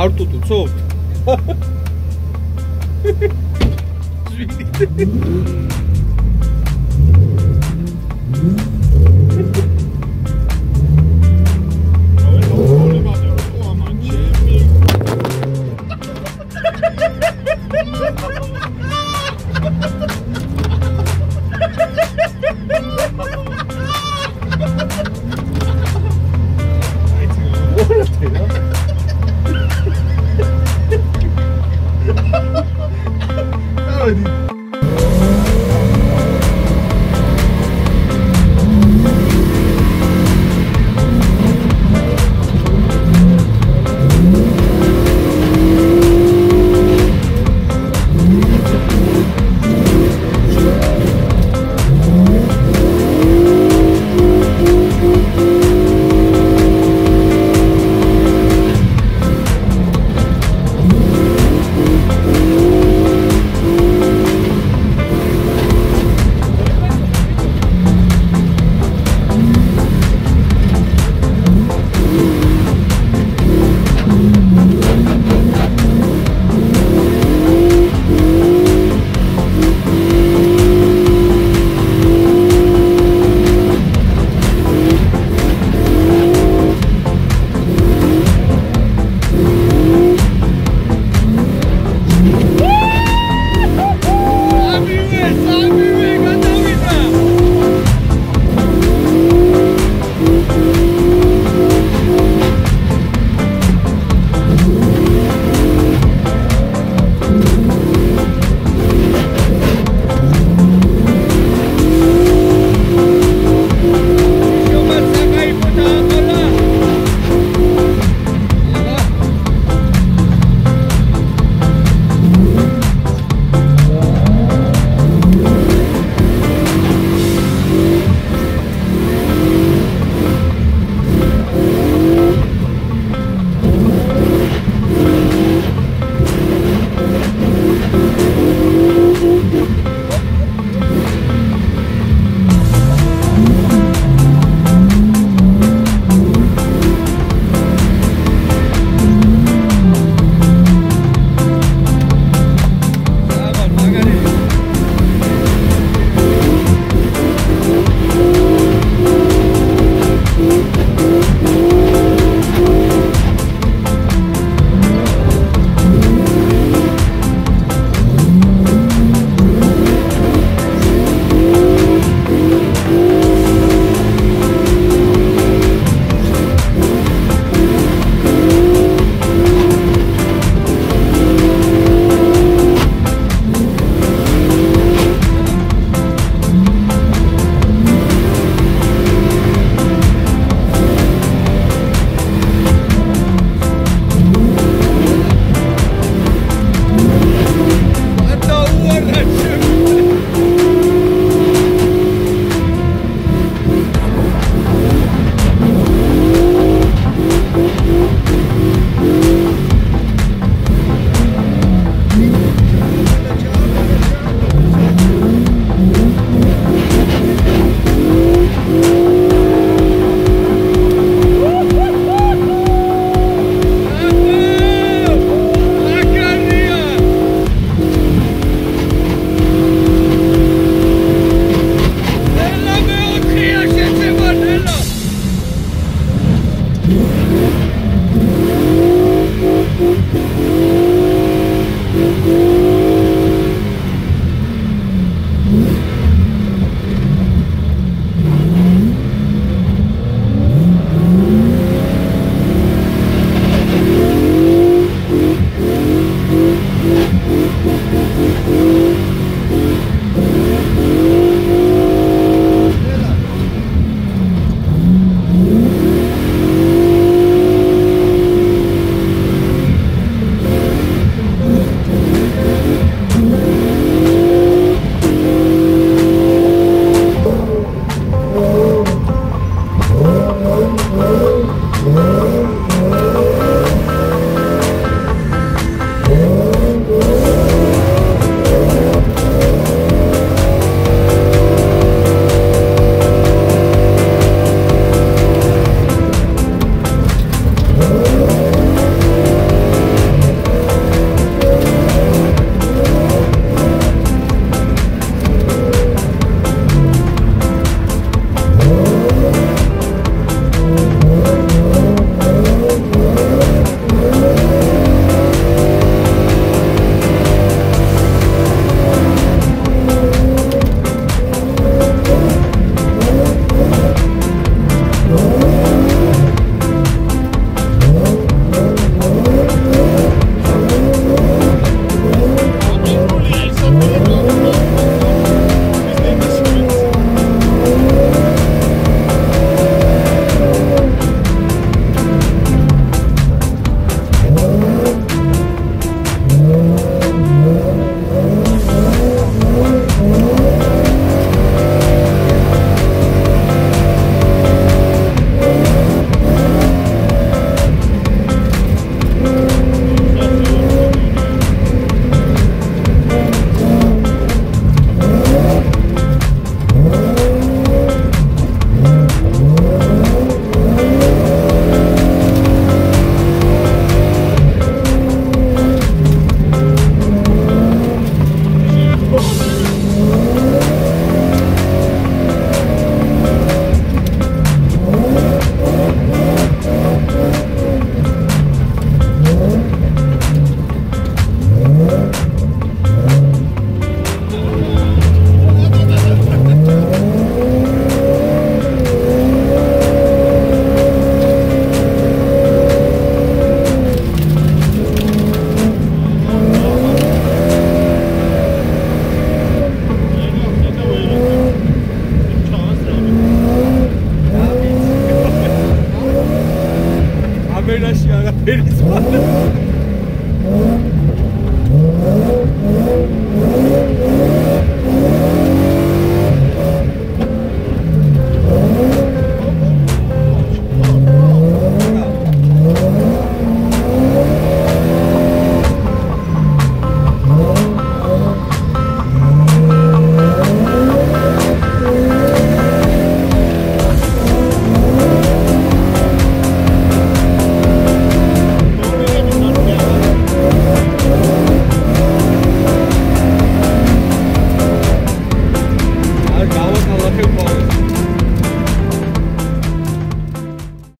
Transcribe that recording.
Artutu, co? Ale いらし上がって